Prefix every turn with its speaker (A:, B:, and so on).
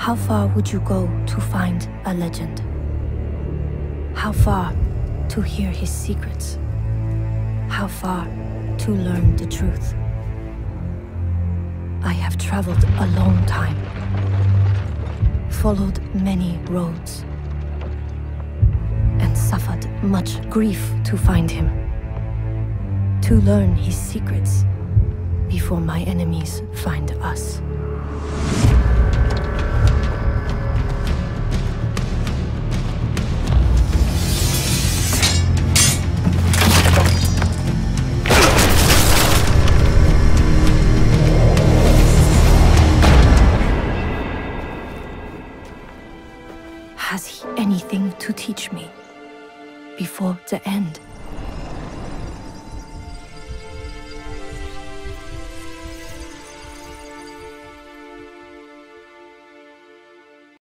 A: How far would you go to find a legend? How far to hear his secrets? How far to learn the truth? I have traveled a long time, followed many roads, and suffered much grief to find him, to learn his secrets before my enemies find us. Has he anything to teach me before the end?